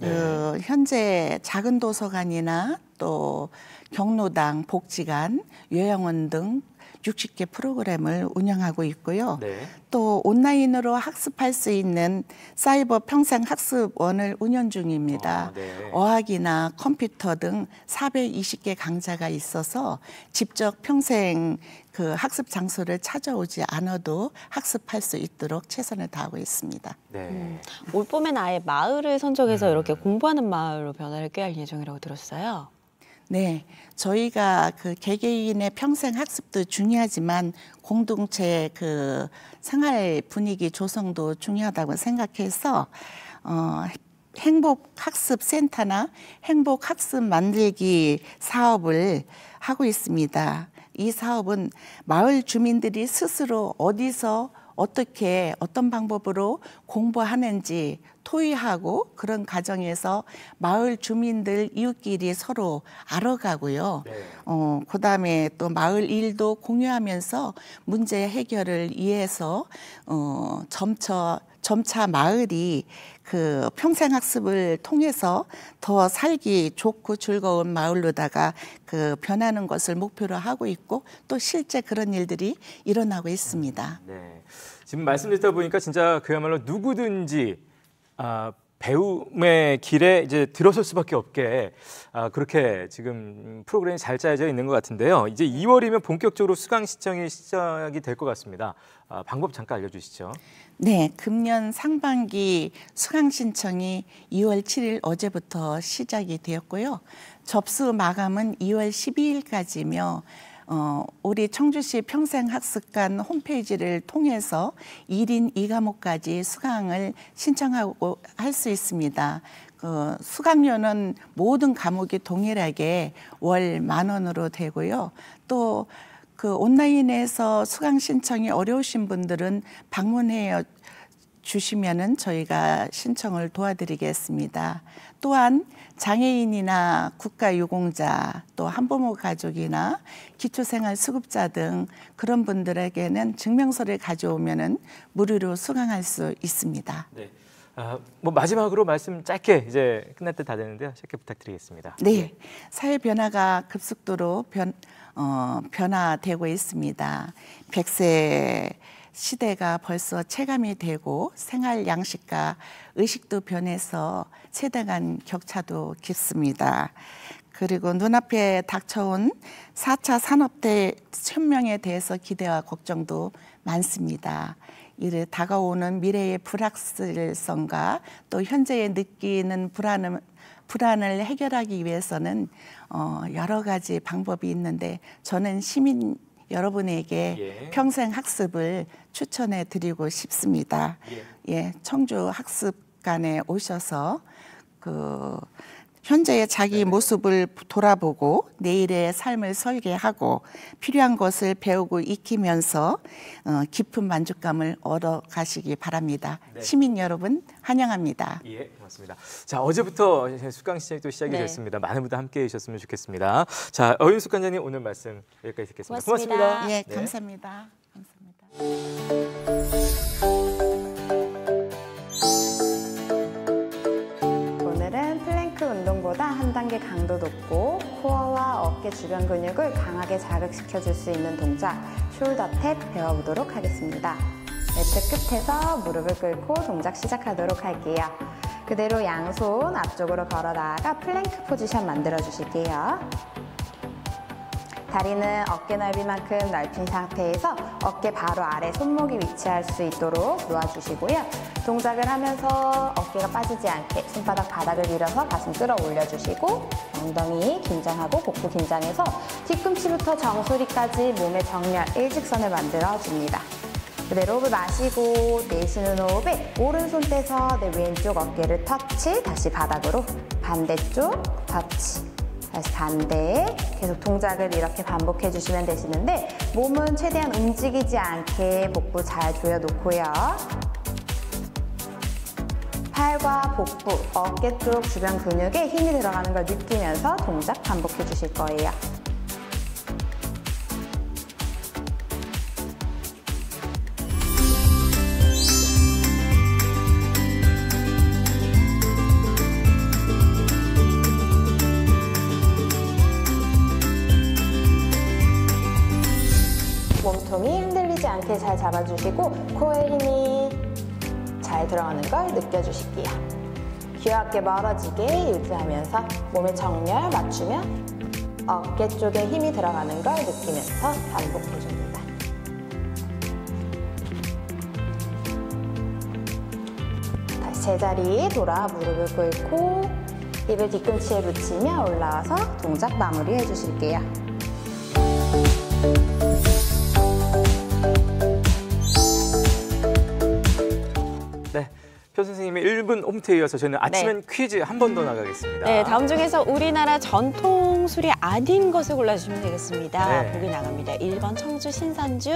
그 현재 작은 도서관이나 또 경로당, 복지관, 요양원 등 60개 프로그램을 운영하고 있고요. 네. 또 온라인으로 학습할 수 있는 사이버 평생 학습원을 운영 중입니다. 아, 네. 어학이나 컴퓨터 등 420개 강좌가 있어서 직접 평생 그 학습 장소를 찾아오지 않아도 학습할 수 있도록 최선을 다하고 있습니다. 네. 올 봄엔 아예 마을을 선정해서 음. 이렇게 공부하는 마을로 변화를 꾀할 예정이라고 들었어요. 네, 저희가 그 개개인의 평생 학습도 중요하지만 공동체 그 생활 분위기 조성도 중요하다고 생각해서 어, 행복 학습 센터나 행복 학습 만들기 사업을 하고 있습니다. 이 사업은 마을 주민들이 스스로 어디서 어떻게 어떤 방법으로 공부하는지 토의하고 그런 과정에서 마을 주민들 이웃끼리 서로 알아가고요. 네. 어, 그다음에 또 마을 일도 공유하면서 문제 해결을 위해서 어, 점차 점차 마을이 그 평생 학습을 통해서 더 살기 좋고 즐거운 마을로다가 그 변하는 것을 목표로 하고 있고 또 실제 그런 일들이 일어나고 있습니다. 네. 지금 말씀 듣다 보니까 진짜 그야말로 누구든지 아, 배움의 길에 이제 들어설 수밖에 없게 아, 그렇게 지금 프로그램이 잘 짜여져 있는 것 같은데요. 이제 2월이면 본격적으로 수강 신청이 시작이 될 것 같습니다. 아, 방법 잠깐 알려주시죠. 네, 금년 상반기 수강 신청이 2월 7일 어제부터 시작이 되었고요. 접수 마감은 2월 12일까지며 어, 우리 청주시 평생학습관 홈페이지를 통해서 1인 2과목까지 수강을 신청하고 할 수 있습니다. 그 수강료는 모든 과목이 동일하게 월 만 원으로 되고요. 또 그 온라인에서 수강 신청이 어려우신 분들은 방문해 주시면은 저희가 신청을 도와드리겠습니다. 또한 장애인이나 국가유공자 또 한부모 가족이나 기초생활수급자 등 그런 분들에게는 증명서를 가져오면은 무료로 수강할 수 있습니다. 네. 아, 뭐 마지막으로 말씀 짧게 이제 끝날 때 다 되는데요. 짧게 부탁드리겠습니다. 네, 사회 변화가 급속도로 변, 어, 변화되고 있습니다. 백세 시대가 벌써 체감이 되고 생활 양식과 의식도 변해서 세대 간 격차도 깊습니다. 그리고 눈앞에 닥쳐온 4차 산업대 혁명에 대해서 기대와 걱정도 많습니다. 이를 다가오는 미래의 불확실성과 또 현재에 느끼는 불안을, 불안을 해결하기 위해서는 어, 여러 가지 방법이 있는데 저는 시민 여러분에게 예. 평생 학습을 추천해 드리고 싶습니다. 예, 청주 학습관에 오셔서 그 현재의 자기 모습을 돌아보고 내일의 삶을 설계하고 필요한 것을 배우고 익히면서 어, 깊은 만족감을 얻어 가시기 바랍니다. 네. 시민 여러분 환영합니다. 예, 고맙습니다. 자, 어제부터 수강 시장이 또 시작이 네. 됐습니다. 많은 분들 함께 해주셨으면 좋겠습니다. 자, 어윤 숙 관장님 오늘 말씀 여기까지 듣겠습니다. 고맙습니다. 고맙습니다. 예, 네. 감사합니다. 감사합니다. 4단계 강도 높고 코어와 어깨 주변 근육을 강하게 자극시켜 줄 수 있는 동작 shoulder tap 배워보도록 하겠습니다. 매트 끝에서 무릎을 꿇고 동작 시작하도록 할게요. 그대로 양손 앞쪽으로 걸어나가 플랭크 포지션 만들어 주실게요. 다리는 어깨 넓이만큼 넓힌 상태에서 어깨 바로 아래 손목이 위치할 수 있도록 놓아주시고요. 동작을 하면서 어깨가 빠지지 않게 손바닥 바닥을 밀어서 가슴 끌어 올려주시고 엉덩이 긴장하고 복부 긴장해서 뒤꿈치부터 정수리까지 몸의 정렬 일직선을 만들어 줍니다. 그대로 호흡을 마시고 내쉬는 호흡에 오른손 떼서 내 왼쪽 어깨를 터치 다시 바닥으로 반대쪽 터치 다시 반대 계속 동작을 이렇게 반복해 주시면 되시는데 몸은 최대한 움직이지 않게 복부 잘 조여놓고요. 팔과 복부, 어깨 쪽 주변 근육에 힘이 들어가는 걸 느끼면서 동작 반복해 주실 거예요. 몸통이 흔들리지 않게 잘 잡아주시고 코에 힘이 잘 들어가는 걸 느껴주실게요. 귀엽게 멀어지게 유지하면서 몸의 정렬 맞추며 어깨 쪽에 힘이 들어가는 걸 느끼면서 반복해줍니다. 다시 제자리 돌아 무릎을 꿇고 입을 뒤꿈치에 붙이며 올라와서 동작 마무리 해주실게요. 선생님의 1분 홈트에 이어서 저는 아침엔 퀴즈 한 번 더 나가겠습니다. 네, 다음 중에서 우리나라 전통 술이 아닌 것을 골라주시면 되겠습니다. 네. 보기 나갑니다. 1번 청주 신산주,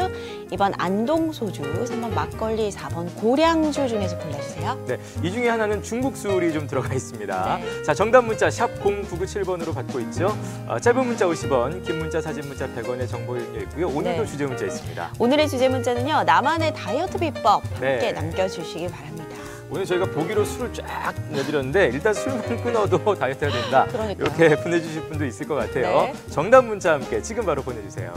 2번 안동소주, 3번 막걸리, 4번 고량주 중에서 골라주세요. 네, 이 중에 하나는 중국 술이 좀 들어가 있습니다. 네. 자, 정답 문자 샵 0997번으로 받고 있죠. 어, 짧은 문자 50원, 긴 문자, 사진 문자 100원의 정보 있고요. 오늘도 네. 주제 문자 있습니다. 오늘의 주제 문자는요. 나만의 다이어트 비법 함께 네. 남겨주시기 바랍니다. 오늘 저희가 보기로 술을 쫙 내드렸는데 일단 술만 끊어도 *laughs* 다이어트가 된다. 그러니까요. 이렇게 보내주실 분도 있을 것 같아요. 네. 정답 문자 함께 지금 바로 보내주세요.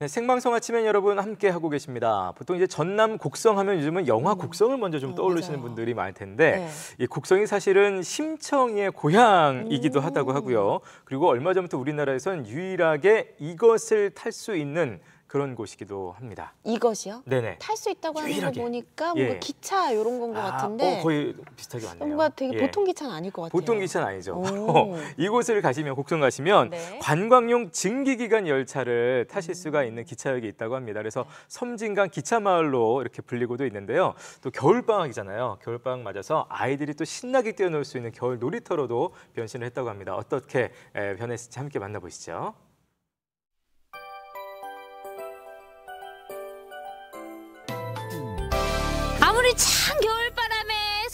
네, 생방송 아침엔 여러분 함께 하고 계십니다. 보통 이제 전남 곡성 하면 요즘은 영화 곡성을 먼저 좀 어, 떠올리시는. 분들이 많을 텐데 네. 이 곡성이 사실은 심청이의 고향이기도 하다고 하고요. 그리고 얼마 전부터 우리나라에선 유일하게 이것을 탈 수 있는 그런 곳이기도 합니다. 이것이요? 네네. 탈 수 있다고 하는 유일하게. 거 보니까 예. 뭔가 기차 이런 건 것 아, 같은데 어, 거의 비슷하게 왔네요. 뭔가 되게 예. 보통 기차는 아닐 것 같아요. 보통 기차는 아니죠. 오. *laughs* 이곳을 가시면 곡성 가시면 네. 관광용 증기기관 열차를 타실 수가 있는 기차역이 있다고 합니다. 그래서 섬진강 기차마을로 이렇게 불리고도 있는데요. 또 겨울방학이잖아요. 겨울방학 맞아서 아이들이 또 신나게 뛰어놀 수 있는 겨울 놀이터로도 변신을 했다고 합니다. 어떻게 에, 변했을지 함께 만나보시죠.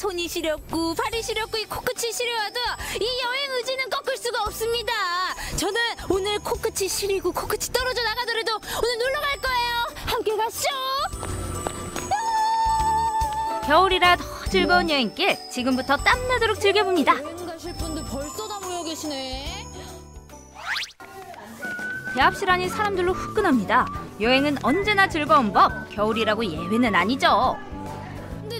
손이 시렵고 발이 시렵고 이 코끝이 시려워도 이 여행 의지는 꺾을 수가 없습니다. 저는 오늘 코끝이 시리고 코끝이 떨어져 나가더라도 오늘 놀러 갈 거예요. 함께 가시죠. 겨울이라 더 즐거운 여행길 지금부터 땀나도록 즐겨봅니다. 여행 가실 분들 벌써 다 모여 계시네. 대합실안이 사람들로 후끈합니다. 여행은 언제나 즐거운 법. 겨울이라고 예외는 아니죠.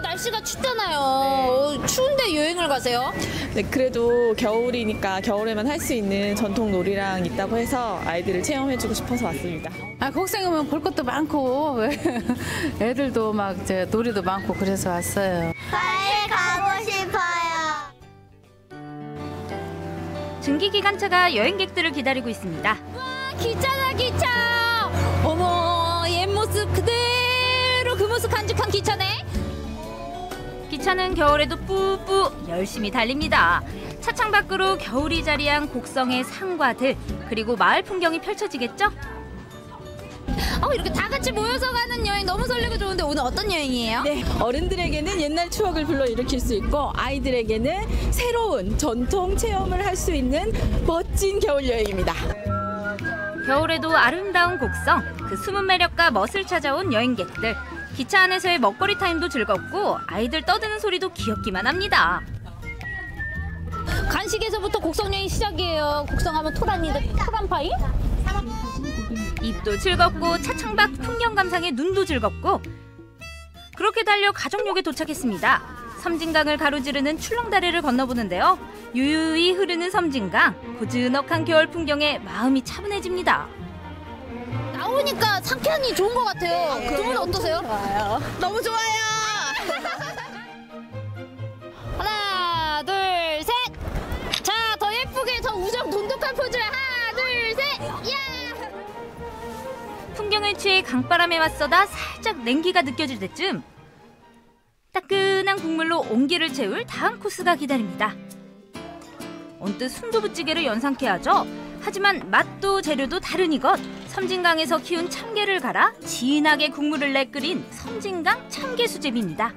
날씨가 춥잖아요. 추운데 여행을 가세요? 네, 그래도 겨울이니까 겨울에만 할 수 있는 전통 놀이랑 있다고 해서 아이들을 체험해주고 싶어서 왔습니다. 아, 곡성이면 볼 것도 많고 *laughs* 애들도 막저 놀이도 많고 그래서 왔어요. 증기기관차가 여행객들을 기다리고 있습니다. 아, 기차다 기차. 어머 옛 모습 그대로 그 모습 간직한 기차네. 기차는 겨울에도 뿌뿌 열심히 달립니다. 차창 밖으로 겨울이 자리한 곡성의 산과 들 그리고 마을 풍경이 펼쳐지겠죠? 어 이렇게 다 같이 모여서 가는 여행 너무 설레고 좋은데 오늘 어떤 여행이에요? 네, 어른들에게는 옛날 추억을 불러일으킬 수 있고 아이들에게는 새로운 전통 체험을 할 수 있는 멋진 겨울 여행입니다. 겨울에도 아름다운 곡성, 그 숨은 매력과 멋을 찾아온 여행객들. 기차 안에서의 먹거리 타임도 즐겁고 아이들 떠드는 소리도 귀엽기만 합니다. 간식에서부터 곡성 여행 시작이에요. 곡성하면 토란이들 토란파이? 입도 즐겁고 차창밖 풍경 감상에 눈도 즐겁고 그렇게 달려 가정역에 도착했습니다. 섬진강을 가로지르는 출렁다리를 건너보는데요. 유유히 흐르는 섬진강, 고즈넉한 겨울 풍경에 마음이 차분해집니다. 나오니까 상쾌하니 좋은 것 같아요. 두분 어떠세요? 너무 좋아요. *laughs* 하나, 둘, 셋. 자, 더 예쁘게, 더 우정 돈독한 포즈. 하나, 둘, 셋. 야! 풍경을 취해 강바람에 맞서다 살짝 냉기가 느껴질 때쯤 따끈한 국물로 온기를 채울 다음 코스가 기다립니다. 언뜻 순두부찌개를 연상케 하죠. 하지만 맛도 재료도 다른 이것. 섬진강에서 키운 참게를 갈아 진하게 국물을 내 끓인 섬진강 참게 수제비입니다.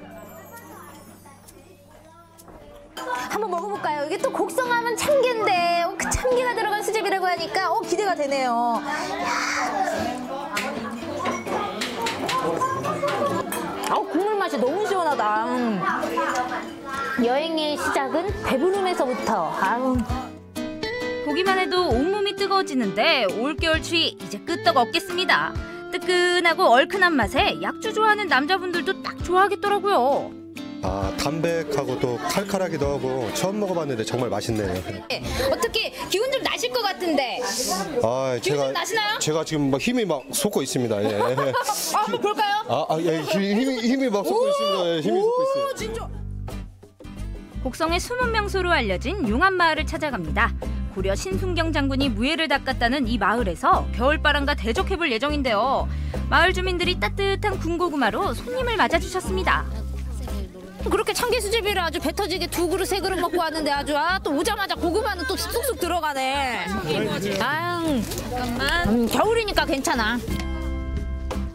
한번 먹어볼까요? 이게 또 곡성하면 참게인데, 어, 그 참게가 들어간 수제비라고 하니까, 어, 기대가 되네요. 아 국물 맛이 너무 시원하다. 음. 여행의 시작은 배부름에서부터. 아우. 보기만 해도 온몸이 뜨거워지는데 올겨울 추위 이제 끄떡 없겠습니다. 뜨끈하고 얼큰한 맛에 약주 좋아하는 남자분들도 딱 좋아하겠더라고요. 아, 담백하고 또 칼칼하기도 하고 처음 먹어봤는데 정말 맛있네요. 어떻게 기운 좀 나실 것 같은데. 아, 기운 제가 좀 나시나요? 제가 지금 막 힘이 막 솟고 있습니다. 예. *laughs* 아, 한번 볼까요? 아, 아 예, 힘이 힘이 막 솟고 있습니다. 예, 힘이 솟고 있어요. 진짜. 곡성의 숨은 명소로 알려진 용암마을을 찾아갑니다. 고려 신순경 장군이 무예를 닦았다는 이 마을에서 겨울바람과 대적해볼 예정인데요. 마을 주민들이 따뜻한 군고구마로 손님을 맞아주셨습니다. 그렇게 참게 수제비를 아주 배 터지게 두 그릇 세 그릇 먹고 왔는데 아주 아, 또 오자마자 고구마는 또 쑥쑥 들어가네. 아유, 음, 겨울이니까 괜찮아.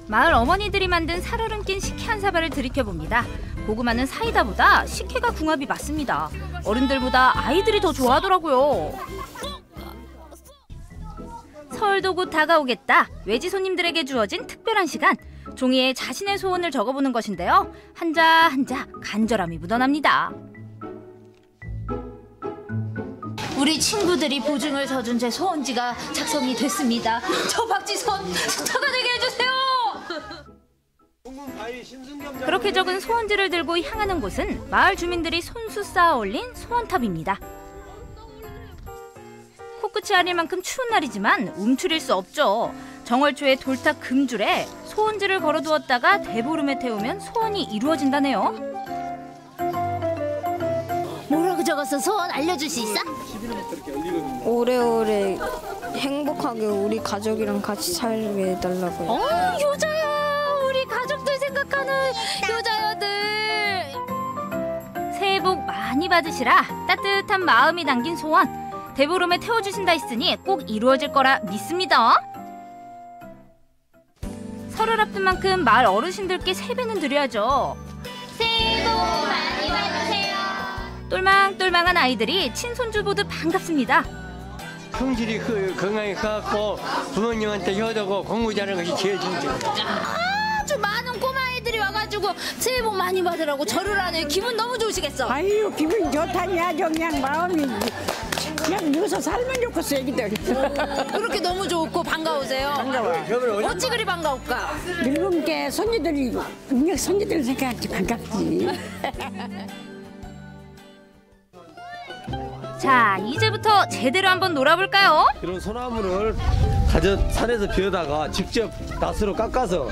마을 어머니들이 만든 살얼음 낀 식혜 한 사발을 들이켜봅니다. 고구마는 사이다보다 식혜가 궁합이 맞습니다. 어른들보다 아이들이 더 좋아하더라고요. 서울도 곧 다가오겠다. 외지 손님들에게 주어진 특별한 시간. 종이에 자신의 소원을 적어보는 것인데요. 한자 한자 간절함이 묻어납니다. 우리 친구들이 보증을 서준 제 소원지가 작성이 됐습니다. *laughs* 저 박지선 스타가 되게 해주세요. *laughs* 그렇게 적은 소원지를 들고 향하는 곳은 마을 주민들이 손수 쌓아 올린 소원탑입니다. 코끝이 아릴 만큼 추운 날이지만 움츠릴 수 없죠. 정월초에 돌탑 금줄에 소원지를 걸어두었다가 대보름에 태우면 소원이 이루어진다네요. 뭐라고 적었어? 소원 알려줄 수 있어? 오래오래 행복하게 우리 가족이랑 같이 살게 해달라고요. 어, 효자야. 우리 가족들 생각하는 효자여들. 새해 복 많이 받으시라 따뜻한 마음이 담긴 소원 대보름에 태워주신다 했으니 꼭 이루어질 거라 믿습니다. 설을 앞둔 만큼 마을 어르신들께 세배는 드려야죠. 새해 복 많이 받으세요. 똘망똘망한 아이들이 친손주 보듯 반갑습니다. 성질이 그 건강히 커갖고 부모님한테 효도고 공부 잘하는 것이 제일 중요해요. 아주 많은 꼬마 아이들이 와가지고 새해 복 많이 받으라고 절을 하네. 기분 너무 좋으시겠어. 아유 기분 아주 그냥 마음이 그냥 여기서 살면 좋겠어 애기들 *laughs* 그렇게 너무 좋고 반가우세요. 반가워. 어찌 그리 반가울까? 늙은 게 손녀들이 그냥 손녀들 생각하지 반갑지 *laughs* 자, 이제부터 제대로 한번 놀아볼까요? 이런 소나무를 가져 산에서 비우다가 직접 낫으로 깎아서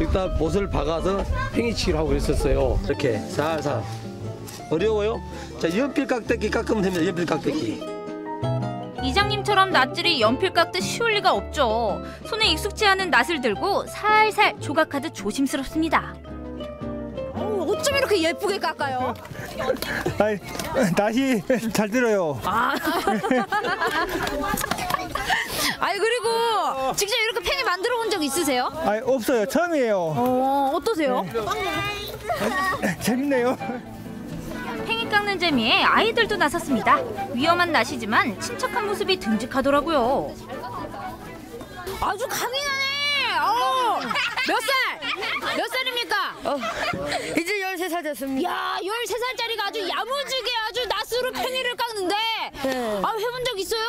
일단 못을 박아서 팽이치기를 하고 있었어요. 이렇게 살살 어려워요? 자 연필 깍대기 깎으면 됩니다. 연필 깍대기. 이장님처럼 낫질이 연필 깎듯 쉬울 리가 없죠. 손에 익숙지 않은 낫을 들고 살살 조각하듯 조심스럽습니다. 어, 어쩜 이렇게 예쁘게 깎아요? 아이, 낫이 잘 들어요. 아. *laughs* 아니 그리고 직접 이렇게 팽이 만들어 본 적 있으세요? 아이, 없어요. 처음이에요. 어, 어떠세요? 재밌네요. 깎는 재미에 아이들도 나섰습니다. 위험한 낫이지만 친척한 모습이 듬직하더라고요. 아주 강인하네. 어. *laughs* 몇 살? 몇 살입니까? 이제 13살 됐습니다. 야, 13살짜리가 아주 야무지게 아주 낫으로 팽이를 깎는데. 네. 아, 해본 적 있어요?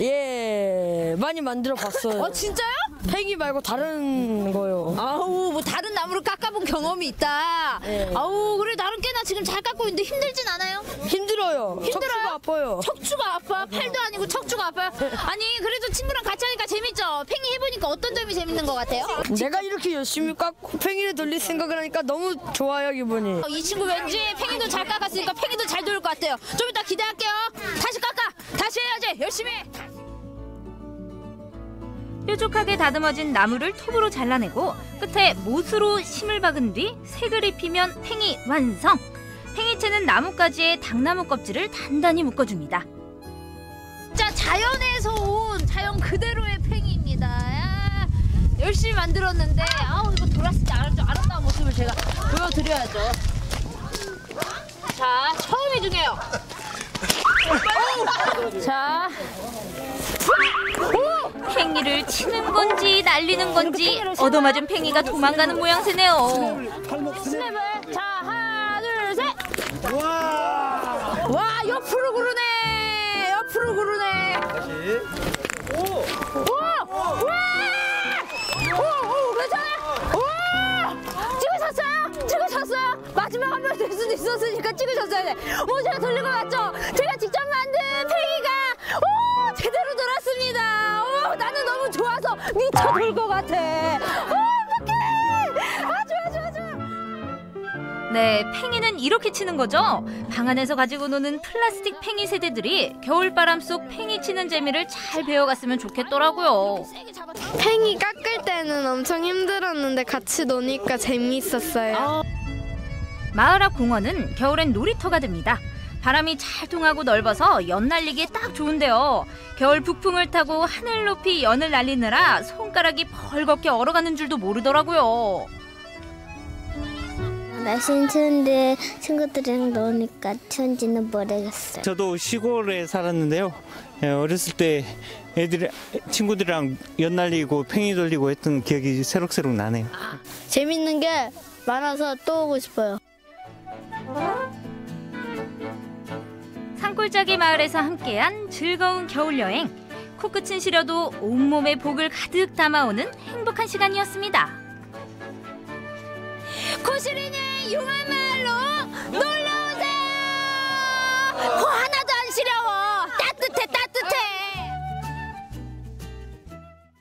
예, 많이 만들어 봤어요. 어, 진짜요? 팽이 말고 다른 거요. 아우, 뭐 다른 나무를 깎아본 경험이 있다. 네. 아우, 그래 나름 꽤나 지금 잘 깎고 있는데 힘들진 않아요? 힘들어요. 힘들어요? 척추가 아파요. 척추가 아파? 팔도 아니고 척추가 아파요? 아니, 그래도 친구랑 같이 하니까 재밌죠? 팽이 해보니까 어떤 점이 재밌는 것 같아요? 내가 이렇게 열심히 깎고 팽이를 돌릴 생각을 하니까 너무 좋아요 기분이. 어, 이 친구 왠지 팽이도 잘 깎았으니까 팽이도 잘 돌릴 것 같아요. 좀 이따 기대할게요. 다시 깎아! 다시 해야지! 열심히 해! 뾰족하게 다듬어진 나무를 톱으로 잘라내고 끝에 못으로 심을 박은 뒤 색을 입히면 팽이 완성! 팽이채는 나뭇가지에 당나무 껍질을 단단히 묶어줍니다. 진짜 자연에서 온 자연 그대로의 팽이입니다. 야, 열심히 만들었는데 아우 이거 돌았을 때 아름, 아름다운 모습을 제가 보여드려야죠. 자, 처음이 중요해요. *laughs* 자, 팽이를 치는 건지 날리는 건지 얻어맞은 팽이가 도망가는 모양새네요. 스냅을 자 하나 둘 셋. 와, 와 옆으로 구르네. 옆으로 구르네. 오, 와, 오, 오, 괜찮아요. 와, 찍으셨어요? 찍으셨어요? 마지막 한번될 수도 있었으니까 찍으셨어야 돼. 오, 제가 돌린 거 맞죠? 제가 직접 만든 팽이가 오 제대로 돌았습니다. 오, 나는 너무 좋아서 미쳐 돌것 같아. 오, 어떡해! 아, 좋아, 좋아, 좋아. 네, 팽이는 이렇게 치는 거죠. 방 안에서 가지고 노는 플라스틱 팽이 세대들이 겨울바람 속 팽이 치는 재미를 잘 배워갔으면 좋겠더라고요. 팽이 깎을 때는 엄청 힘들었는데 같이 노니까 재미있었어요. 마을 앞 공원은 겨울엔 놀이터가 됩니다. 바람이 잘 통하고 넓어서 연 날리기에 딱 좋은데요. 겨울 북풍을 타고 하늘 높이 연을 날리느라 손가락이 벌겋게 얼어가는 줄도 모르더라고요. 날씨는 추운데 친구들이랑 노니까 추운지는 모르겠어요. 저도 시골에 살았는데요. 예, 어렸을 때 애들 친구들이랑 연 날리고 팽이 돌리고 했던 기억이 새록새록 나네요. 재밌는 게 많아서 또 오고 싶어요. 산골짜기 마을에서 함께한 즐거운 겨울 여행. 코끝은 시려도 온몸에 복을 가득 담아오는 행복한 시간이었습니다. 고시리는 용한 마을로 놀러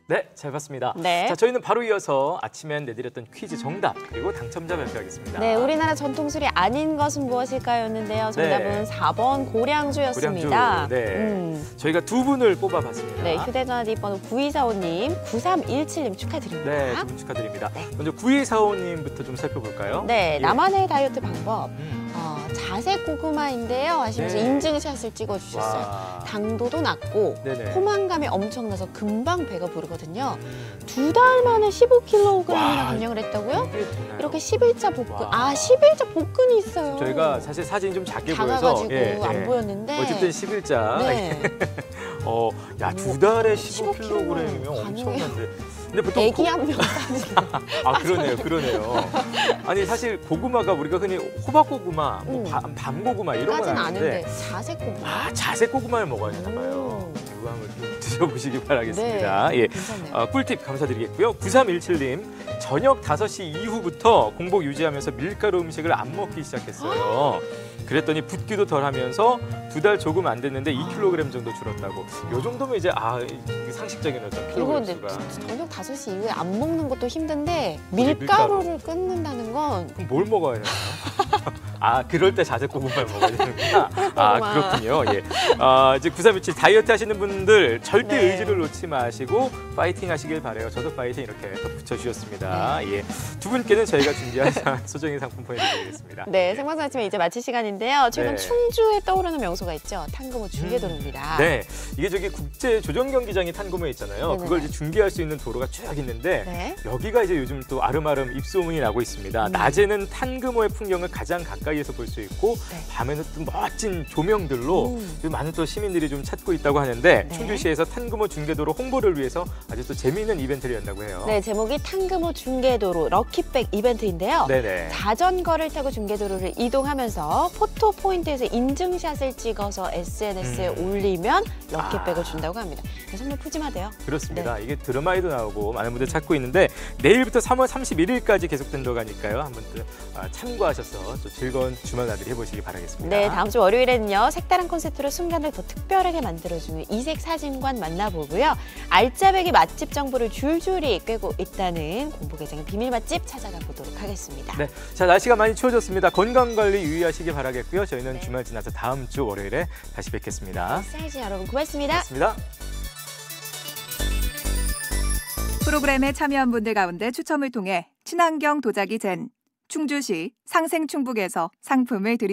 네, 잘 봤습니다. 네. 자, 저희는 바로 이어서 아침에 내드렸던 퀴즈 정답 그리고 당첨자 발표하겠습니다. 네, 우리나라 전통술이 아닌 것은 무엇일까였는데요. 정답은 네. 4번 고량주였습니다. 고량주. 네. 음. 저희가 두 분을 뽑아봤습니다. 네, 휴대전화 뒷번호 9245님, 9317님 축하드립니다. 네, 두분 축하드립니다. 먼저 9245님부터 좀 살펴볼까요? 네, 예. 나만의 다이어트 방법. 어, 자색 고구마인데요. 하시면서 네. 인증샷을 찍어주셨어요. 와. 당도도 낮고 네네. 포만감이 엄청나서 금방 배가 부르거든요. 두 달 만에 15kg이나 와. 감량을 했다고요? 이렇게 11자 복근. 와. 아, 11자 복근이 있어요. 저희가 사실 사진이 좀 작게 작아가지고 보여서 안 보였는데. 어쨌든 11자. 네. *laughs* 어, 야 두 달에 15kg이면 엄청난데. 근데 보통 애기 고- 한명 빠지는. *laughs* 아 그러네요, 그러네요. 아니 사실 고구마가 우리가 흔히 호박 고구마, 뭐 음. 밤, 밤 고구마 이런 건 아는데 자색 고구마. 아 자색 고구마를 먹어야 되나 봐요. 이거 한번 좀 드셔보시기 바라겠습니다. 네, 예. 어, 꿀팁 감사드리겠고요. 9317님 저녁 5시 이후부터 공복 유지하면서 밀가루 음식을 안 먹기 시작했어요. 그랬더니 붓기도 덜하면서 두 달 조금 안 됐는데 2kg 정도 줄었다고. 요 정도면 이제 아 이게 상식적인 어떤 이거 킬로그램 근데 수가. 저녁 5시 이후에 안 먹는 것도 힘든데 밀가루. 밀가루를 끊는다는 건 그럼 뭘 먹어야 되나요? *laughs* 아, 그럴 때 자색 고구마를 먹어야 되는구나. 아, 고구마. 그렇군요. 예. 아, 이제 9327 다이어트 하시는 분들 절대 네. 의지를 놓지 마시고 파이팅 하시길 바래요. 저도 파이팅 이렇게 덧붙여 주셨습니다. 네. 예. 두 분께는 저희가 준비한 *laughs* 소정의 상품 보내드리겠습니다. 네, 생방송 아침에 이제 마칠 시간 인데요. 최근 네. 충주에 떠오르는 명소가 있죠. 탕금호 중계도로입니다. 네, 이게 저기 국제 조정 경기장이 탄고에 있잖아요. 네네네. 그걸 이제 중계할 수 있는 도로가 쭉 있는데 네. 여기가 이제 요즘 또 아름아름 입소문이 나고 있습니다. 음. 낮에는 탄금호의 풍경을 가장 가까이 가까이에서 볼 수 있고 네. 밤에는 또 멋진 조명들로 음. 또 많은 또 시민들이 좀 찾고 있다고 하는데 네. 충주시에서 탄금호 중계도로 홍보를 위해서 아주 또 재미있는 이벤트를 연다고 해요. 네, 제목이 탕금호 중계도로 럭키백 이벤트인데요. 네네. 자전거를 타고 중계도로를 이동하면서 포토 포인트에서 인증샷을 찍어서 SNS에 음. 올리면 럭키백을 준다고 합니다. 선물 푸짐하대요. 그렇습니다. 네. 이게 드라마에도 나오고 많은 분들 찾고 있는데 내일부터 3월 31일까지 계속된다고 하니까요. 한번 또 아, 참고하셔서 또 즐거운 주말 나들이 해보시기 바라겠습니다. 네, 다음 주 월요일에는요. 색다른 콘셉트로 순간을 더 특별하게 만들어주는 이색 사진관 만나보고요. 알짜배기 맛집 정보를 줄줄이 꿰고 있다는 공보계장의 비밀 맛집 찾아가 보도록 하겠습니다. 네, 자 날씨가 많이 추워졌습니다. 건강 관리 유의하시기 바 라겠고요. 저희는 네. 주말 지나서 다음 주 월요일에 다시 뵙겠습니다. 사이즈 여러분 고맙습니다. 고맙습니다. 프로그램에 참여한 분들 가운데 추첨을 통해 친환경 도자기 젠 충주시 상생충북에서 상품을 드립니다.